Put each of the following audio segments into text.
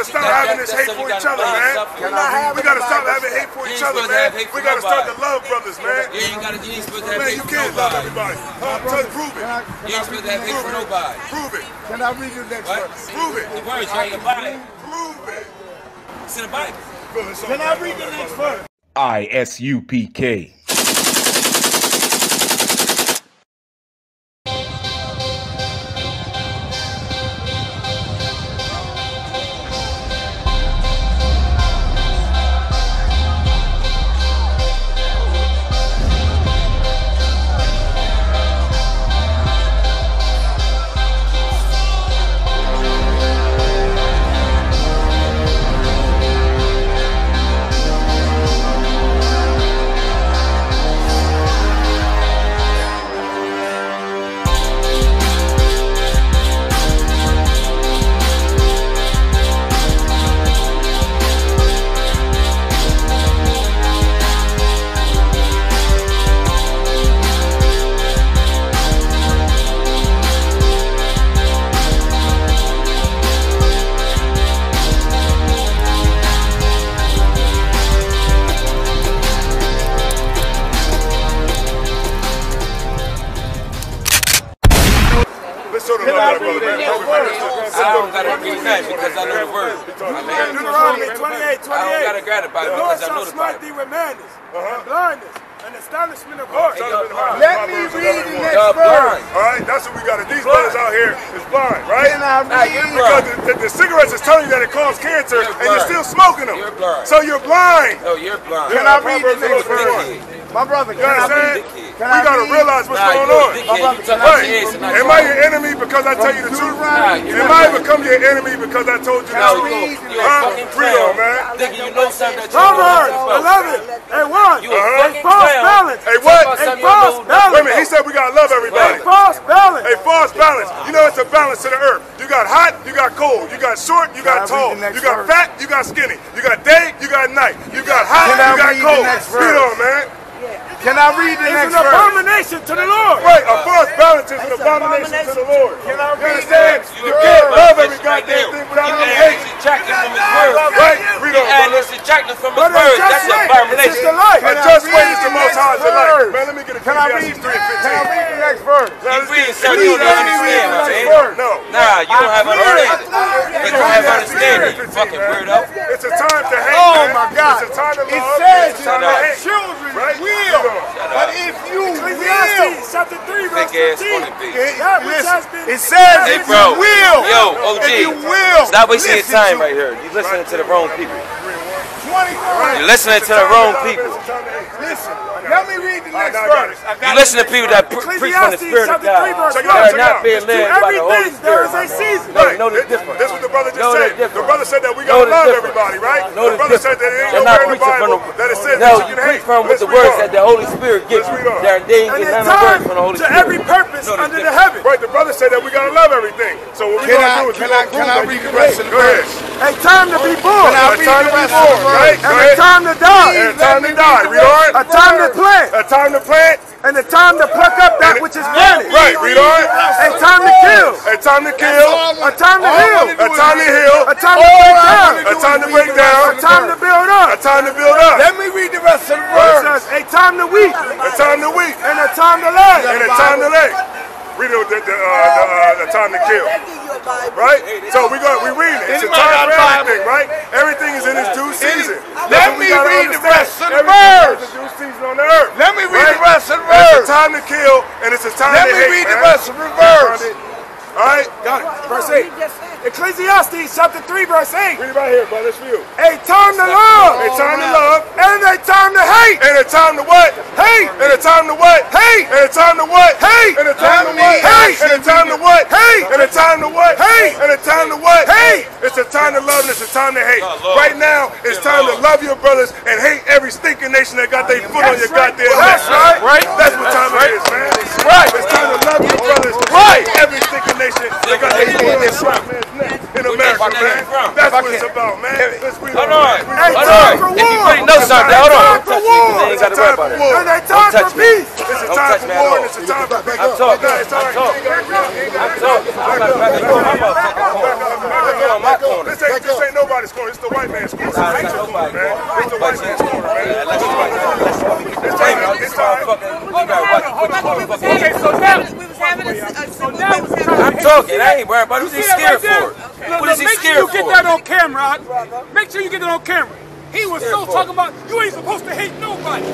gotta stop That- having that- this hate for each other, man. suffer. You're not having We gotta stop having hate for You each ain't other, supposed to have man. hate for We gotta start to love brothers, man. You ain't gotta, you ain't supposed to have Man, hate you can't love everybody. Huh? Tell prove it. Can I, You can I ain't supposed read to have the hate next for verse? nobody. Prove it. Can I read the next What? verse? Prove it. The verse, you ain't got it. Prove it. It's in the Bible. Feel it so Can I read the next verse? ISUPK. Let's show the Can love I that brother, read man. the Prove it, next man. verse? I don't gotta agree with that because I know the word. I Deuteronomy 28, 28. I don't gotta grab it by The it Lord because I shall know the smite Bible. thee with madness and blindness and establishment of heart. Son of a bitch, Let me read the next verse. All right, that's what we got. These brothers out here is blind, right? Can I read? Because the, the, the cigarettes is telling you that it causes cancer, You're and you're still smoking them. You're blind. So you're blind. No, you're blind. Can I read the next verse? My brother, can I understand? Read? We I gotta read? realize what's Nah, going on. dickhead. You talking Right. about your ass and not Am I your enemy because I tell you the truth? Nah, you're Am not. I become your enemy because I told you the truth? you you a Huh? fucking Read on, man. Thinking you know something that you Proverbs don't 11 and 1. You a Uh-huh. fucking false balance. Hey, what? Talking about something A false you don't know. balance. Wait a minute, he said we gotta love everybody. A false balance. A false balance. You know, it's a balance to the earth. You got hot, you got cold. You got short, you got Can I read tall. You got fat, you got skinny. You got day, you got night. You got hot, you got cold. next Read on, man. Can I read the It's next an abomination to the Lord. Right, a false balance is an It's an abomination to the Lord. Can I You read understand? the You can't love every goddamn thing without He any hate. Subtracting from his words. Right? Read on, adding brother. and subtracting from his But it's words. just That's an. It's abomination. just the light. A Can I just read way is the the most next high delight. verse? Man, let me get a Can I read? Ecclesiastes 3 and Can I read the next verse? Now, You let's reading get- you don't Please let me understand, read my the next man. No. Nah, you don't have I understanding. You don't have understanding, you fucking weirdo. It's a time to hate, Oh my God! It's a time to It love. says It's a time to your children Right? will, Read but if you will, Ecclesiastes chapter 3, verse Thick ass 15. bitch. it, That which has listen, it says Hey, if bro. you will, Yo, OG. if you will, Stop wasting your time right here. You're listening to the wrong people. You're listening to the wrong people. Listen, let me read the oh, next verse. You listen to people that pre- preach from the Spirit of God. verse Check it one. out, That are check not being led by the Holy everything there is Spirit. a season. No, Right. know the This- difference. This is what the brother just Know the said. The brother said that we gotta love everybody, right? Know the the brother said that there ain't They're nowhere in the Bible that it says that you you can preach hate. from with the words that the Holy Spirit gives Let's you. read. They're, they ain't And getting it's none words time from the Holy to every purpose under the heaven. Right, the brother said that we gotta love everything. So what we Can gonna do is we can gonna I- prove can I that read the can rest of the verse? A time to be born. Can I A read time to be rest of the born, right? Go And a time to die. And a time to die. Read on. A time to plant. A time to plant. And a time to pluck up that which is planted. Right, read on. A time to kill. A time to kill. A time to heal. A time to heal. A time to break down. A time to break down. A time to verse. build A time to build up. Let me read the rest of the verse. a time to weep. A time to weep. And a time to lay. And a time to lay. Read the, the, the, uh, the, uh, the time to kill. Right? So we go, we read it. It's a Anybody time got for everything, right? Everything is in its due season. Let me read the rest of the verse. a due season on the earth. Let me read the rest of the And It's verse. a time to kill, and it's a time Let to me hate, read the rest of the verse. All right? Got it. Verse 8. Ecclesiastes chapter 3, verse 8. Read it right here, brother. It's for you. A time to love. A time to love, And a time to and a time to what? Hate. And a time to what? Hate. And a time to what? Hate. And a time to what? ask And a time to what? Hate. And a time to what? Hate. And a time to what? Hate. It's a time to love and it's a time to hate. Oh, Right now, it's time to love your brothers and hate every stinking nation that got their foot on your right. goddamn That's neck. right. That's what time it is, man. Right. It's time to love your brothers. Right. Every stinking nation that got their foot on this black man's neck in America, man. That's what it's about, man. Hold on. Hold on. If you really know something, hold on. It's time for war. It's time for war. And it's time for peace. It's a time for war and it's a time for peace. I'm talking. I'm talking. I'm talking. I'm not trying to go on my corner. This ain't, this ain't nobody's corner. It's the white man's corner. It's your corner, man. It's the white man's corner, man. Let's go. Let's go. It's time. It's time. We was having I'm talking. I ain't worried about it. Who's he scared for? look, make sure you for? get that on camera. Make sure you get that on camera. He was so talking about you ain't supposed to hate nobody. As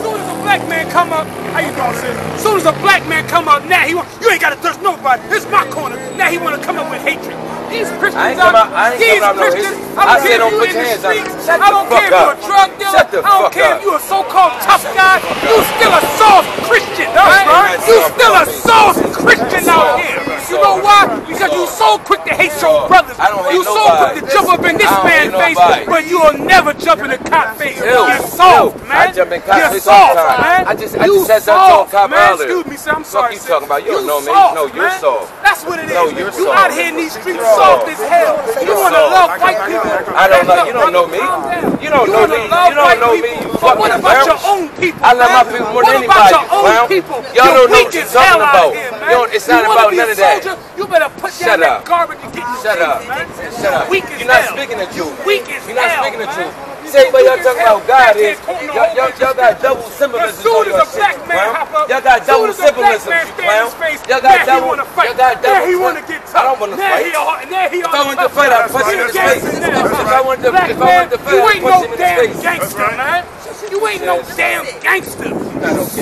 soon as a black man come up, how you doing, sis? As soon as a black man come up, now he want, you ain't gotta touch nobody. It's my corner. Now he wanna come up with hatred. These Christians out, I ain't these out Christians, no I don't I care don't if you in the I don't care if you're a drug dealer, I don't care if you're a so-called tough guy, you still a soft Christian, alright? You still a soft Christian out here. You know why? Because you so quick to hate your brothers. You so quick to jump up in this man's face, but you'll never jump in a cop face. You're soft, man. I jump in cop face all the time. I just, I just said that to a cop man. earlier. Excuse me, sir. I'm sorry. What you talking about? You don't know me. No, you're soft. That's what it is. No, you're soft. You out here in these streets soft as hell. You want to love white people. I don't know. You don't know me. You don't know me. You don't know me. You own People, I love my people more than anybody. What about your own people? Y'all don't know what you're talking about. It's not about none of that. Major, you better put Shut down up. that garbage and get your Shut up. Man. Shut up. Weak You're not hell. speaking the truth. Weak as You're not hell, speaking the truth. Say what y'all talking about God is. Y'all got double symbolism As soon as a black man hop up, Y'all got double symbolism. Y'all got double. Y'all got double. Now he want to get tough. I don't want to fight. Now he If I wanted to fight, I'd punch him in the face. If I wanted to fight, you ain't no damn gangster, man. You ain't no damn gangster.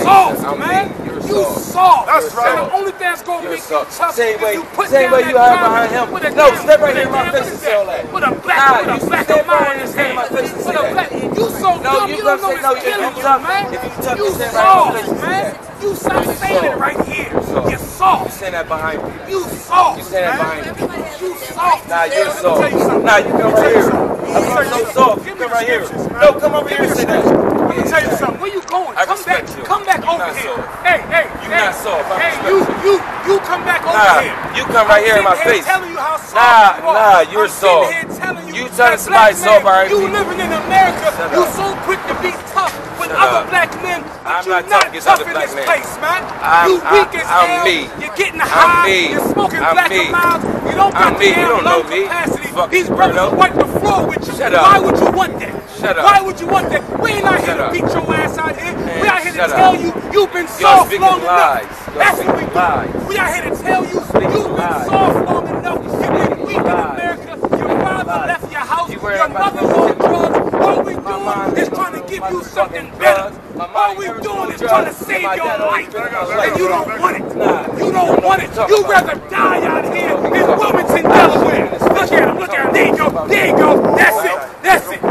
Soft, man. You soft. That's right. And the only thing that's gonna You're make soft. you tough same way, you put same down way that you are behind him. With a no, damn, step right here in my face and say all that. With a black, nah, with a you step of mine in his hand. With a black, you so no, dumb, you, you don't know it's no, killing you, man. If you tough, you soft, man. You stop saying it right here. You soft. You saying that behind me. You soft. You saying that behind me. You soft. Nah, you're soft. Nah, you come right here. I'm so soft. You come right here. No, come over here and say that let me tell you something. Where you going? I come back. You. Come back You're over here. Soft. Hey, hey, you hey, not soft. I hey, you, you, you come back nah, over here. You come right I'm here in my face. Telling you how soft nah, you are. nah, you're I'm soft. Here telling you, you telling somebody soft, alright? You living in America. You so quick to be tough with Shut other up. black men, but I'm you're not, not tough in this man. place, man. I'm, you weak I'm, as hell. You're getting high. You're smoking black me. You don't got the lung don't know capacity. These brothers wipe the floor with you. Why would you want that? Shut Why would you want that? We ain't out here to beat your ass out here. Man, we out here to tell you you've been soft long lies. enough. That's what we do. We out here to tell you you've been lies. soft long enough. You've been weak in America. Your father lies. left your house. You your mother's on drugs. All we doing is trying to give you something better. All we doing is trying to save your life. And you don't want it. You don't want it. You'd rather die out here in Wilmington, Delaware. Look at him. Look at him. There you go. There you go. That's it. That's it.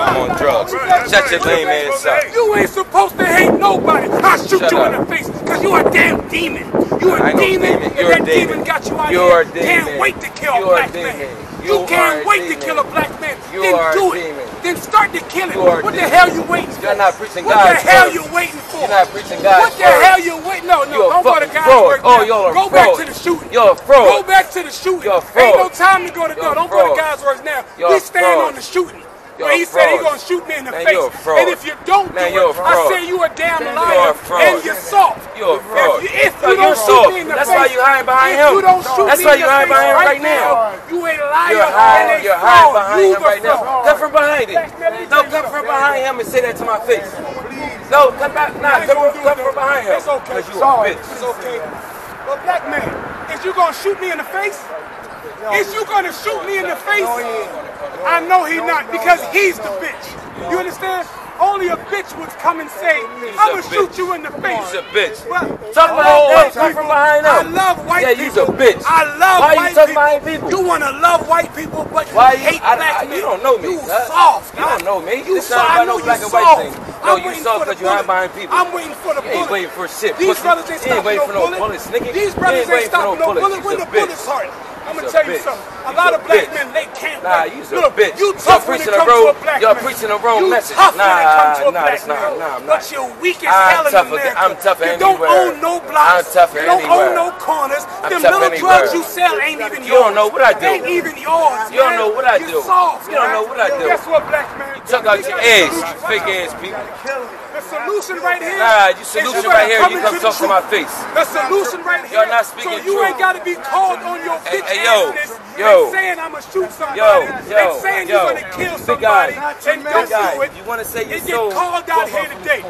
I'm on drugs. Shut your lame ass up. You ain't supposed to hate nobody. I'll shoot Shut you up. in the face because you're a damn demon. You're a demon, demon. You're that demon. demon. got you out You're here. Demon. Can't wait to kill You're a black man. You, you can't wait to kill a black man. You then are do it. Demon. Then start the killing. What the hell you waiting for? You're not preaching God. What the hell you waiting for? You're not preaching God. What the hell you waiting? No, no, you're don't go to God's fraud. work. Oh, now. Oh, you're go fraud. back to the shooting. You're a fraud. Go back to the shooting. You're a fraud. Ain't no time to go to God. Don't go to God's work now. You're we stand on the shooting. But he said he's gonna shoot me in the man, face. And if you don't man, do it, I say you a damn man, liar a and you're soft. You're a fraud. If you, if you don't soft. shoot me in the That's face, why you hiding behind him. you don't shoot That's me why you hiding behind him right now. You a liar you're hiding, you're hiding behind him right now. Come from behind him. No, come from behind him and say that to my face. No, come back. Nah, come, from behind him. It's okay. Sorry. It's okay. But black man, if you gonna shoot me in the face? is you going to shoot me in the face? I know he not because he's the bitch. You understand? Only a bitch would come and say, I'm going to shoot you in the face. He's a bitch. Well, talk about white people. From behind I love white yeah, people. Yeah, he's a bitch. I love Why white, you people. white people. You want to love white people, but you hate I, black I, men. You don't know me. You huh? soft. You don't know me. You it's soft. I know you black and white. No, I'm you soft because you hide behind people. I'm waiting for the bullets. Waiting for shit. These brothers ain't stopping no bullets. These brothers ain't stopping no bullets. when the bullets hurt. I'm gonna tell you bitch. something. A lot a of black bitch. men, they can't Nah, you's a Look, bitch. You You're when it preaching a comes wrong- to a black you're man. preaching a wrong you message. tough when it Nah, comes to a nah, black man. Nah, I'm But you're weak as hell in America. I'm tougher You don't anywhere. own no blocks. I'm tougher You don't anywhere. own no corners. I'm Them little anywhere. drugs you sell ain't even yours. You don't know what I do. Ain't even yours. You don't know what I do. Soft, You don't know what I do. Guess what, black man? Tuck out We your got ass, solutions fake ass people. The solution right here. Nah, you solution better right here, come you come the talk to my face. The solution right here. Y'all not speaking so you truth. ain't got to be called on your Hey, bitch hey, yo, assness yo. and saying I'ma shoot somebody Yo, and saying yo. you're gonna kill Big guy. somebody and Big don't guy. do it. You wanna say you're and so- get called out here today.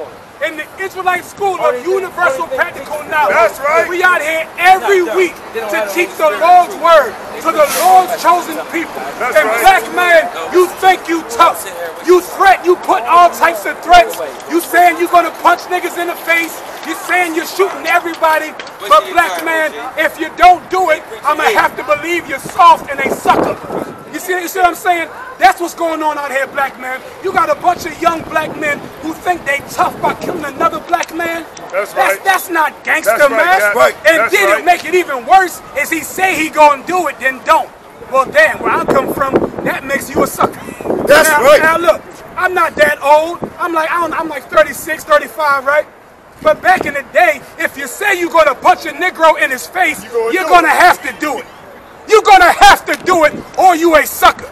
In the Israelite School of Universal Practical Knowledge, That's right. we out here every week to teach the Lord's word to the Lord's chosen people. That's and right. black man, you think you tough. You threat, you put all types of threats. You saying you're gonna punch niggas in the face. You saying you're shooting everybody. But black man, if you don't do it, I'ma have to believe you're soft and a sucker. You see, you see what I'm saying? That's what's going on out here, black man. You got a bunch of young black men who think they tough by killing another black man. That's That's, right. that's not gangster, That's right, man. Right. And That's then right. it make it even worse is he say he gonna do it, then don't. Well, damn, where I come from, that makes you a sucker. That's now, right. Now look, I'm not that old. I'm like, I don't, I'm like 36, 35, right? But back in the day, if you say you're gonna punch a Negro in his face, gonna you're gonna have to do it. You're gonna have to do it, or you a sucker.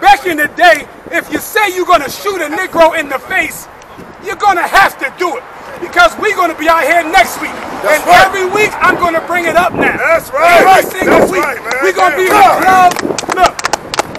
Back in the day, if you say you're gonna shoot a Negro in the face, you're gonna have to do it. Because we're gonna be out here next week. That's and right. every week I'm gonna bring it up now. That's right. Every single That's week. right, man. We're gonna be in the club. Look,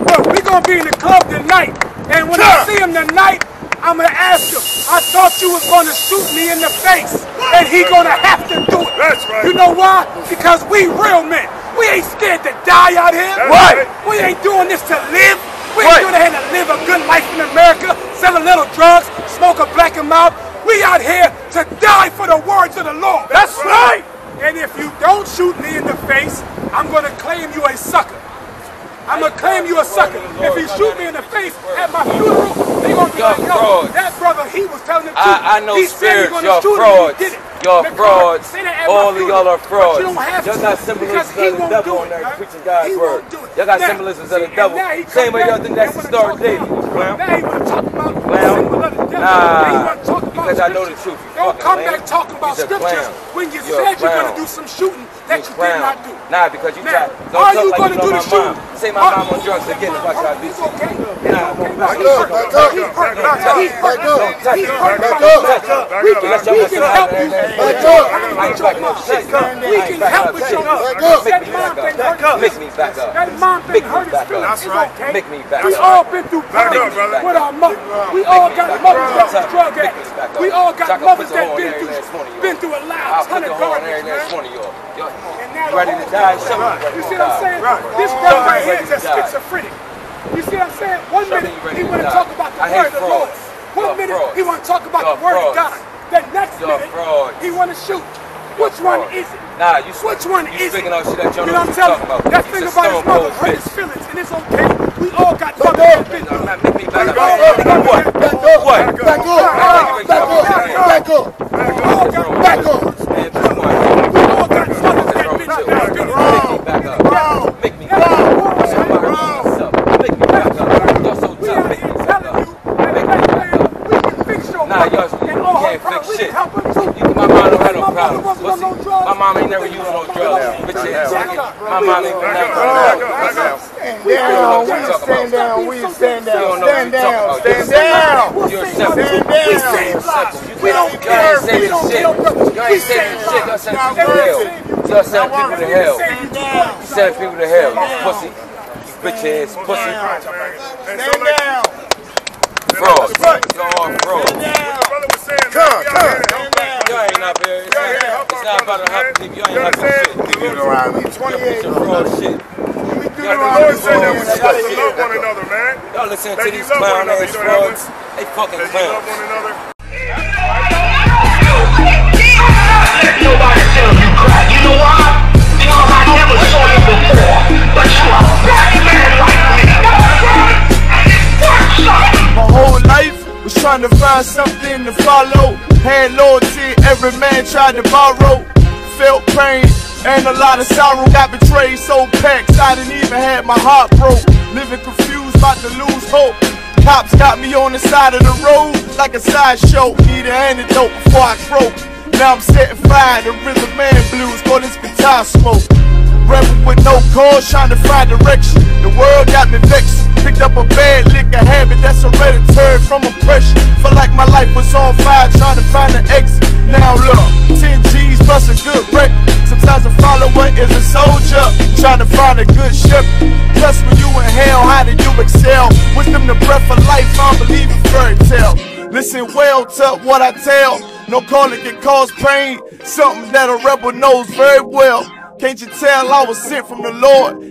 look, we're gonna be in the club tonight. And when I see him tonight, I'm gonna ask him, I thought you was gonna shoot me in the face. And he gonna have to do it. That's right. You know why? Because we real men. We ain't scared to die out here. That's right. We ain't doing this to live. We Right. ain't doing it to live a good life in America, sell a little drugs, smoke a black and mouth. We out here to die for the words of the Lord. That's right. And if you don't shoot me in the face, I'm gonna claim you a sucker. I'm gonna claim you a sucker. If he shoot me in the face at my funeral, they gonna be Y'all like, yo, that brother, he was telling the truth. I, I know he said he gonna y'all shoot him, frauds. he did it. Y'all McCarthy, frauds. say that at All of y'all are frauds. you don't have Y'all got because symbolisms of the devil do on there man. preaching God's word. won't do it. Y'all got Now, symbolisms of the and devil. now he come Same way y'all think that's and the wanna Star talk of David, about- you clown. Now he wanna talk about the Clown. symbol of the devil. Nah. Now he wanna talk about Because I know the truth, you Don't fucking come back talking about scriptures when you said you're gonna do some shooting that you did not do. Nah, because you Now, are Don't you talk like gonna you do the mom. Say my Are- mom on drugs again if I try to It's you. okay. Nah, okay. Back He up, hurt. back up. Back up, back up, back up. Back up. Back We up, can back we can help you. Back up. With your mom. We can help with your mom. Back up. That mom thing hurt his Make me back up. That mom thing hurt his feelings. It's okay. Make me back We all been through problems with our mother. We all got mothers that was drug addicts. We all got mothers that been through last one of y'all. been through a ton of garbage, man. one of y'all. Y'all And now you the ready to die? world- Show me you ready You to see what I'm saying? Right. This brother right here is here ready is to just die. schizophrenic. You see what I'm saying? One minute he want to talk about the word of the Lord. One minute he want to talk about the word of. God. The next minute he want to shoot. Which one is it? Nah, you Which one you is it? speaking out shit that you You know what I'm telling you? That thing a about his mother hurt his feelings, and it's okay. We all got Back mothers up. that been Nah, through. man, Make me back Back up. up. What? Back up. Back up. Back up. Back up. All got Back up. Man, come on. We all got mothers that What's wrong been with you? through. Make me back up. Make me back up. I'm about to hurt myself. Make me back up. You're so We tough. out Make here me back telling up. you that Make me black back man, up. we can fix your Nah, mother y'all- and you all her can't problems. fix We shit. can help her too. You, my mom don't have no My mother problems. wasn't on no Pussy. drugs. My mom ain't never used no drugs. Bitch ass. My mom ain't Back never. up, back up, back up. Stand down. We stand down. We stand You don't down. know Stand what you're down. talking Stand about. down. You're a Stand simple. Stand We down. save lives. You We don't y'all care. ain't saving We don't shit. kill brothers. Y'all We ain't saving save shit. Y'all sending people to hell. saving you. Y'all sending people to hell. you. You sending people to hell. You pussy. You bitch ass pussy. Stand down. Fraud. Y'all all fraud. what the brother was saying, man, Come, we out here to come. Y'all ain't up here. It's Y'all here to not, help it's not about brothers, to help people. Y'all ain't helping understand? shit. Deuteronomy 28. Some fraud shit. The Deuteronomy Lord said that we're 28. supposed to love one another, man. Y'all listening That to these love one clown ass You know that frauds? They fucking That you love clowns. My whole life was trying to find something to follow. Had loyalty, every man tried to borrow. Felt pain and a lot of sorrow. Got betrayed, so packs, I didn't even have my heart broke. Living confused, about to lose hope. Cops got me on the side of the road like a sideshow. Need an antidote before I croak. Now I'm setting fire to rhythm man blues for this guitar smoke. Rebel with no cause, trying to find direction. The world got me vexed. Picked up a bad liquor habit that's hereditary from oppression. Feel like my life was on fire, trying to find an exit. Now look, 10 G's plus a good wreck. Sometimes a follower is a soldier, trying to find a good ship. Plus, when you in hell, how do you excel? Wisdom, the breath of life, I believe in fairy tale. Listen well to what I tell. No calling can cause pain. Something that a rebel knows very well. Can't you tell I was sent from the Lord?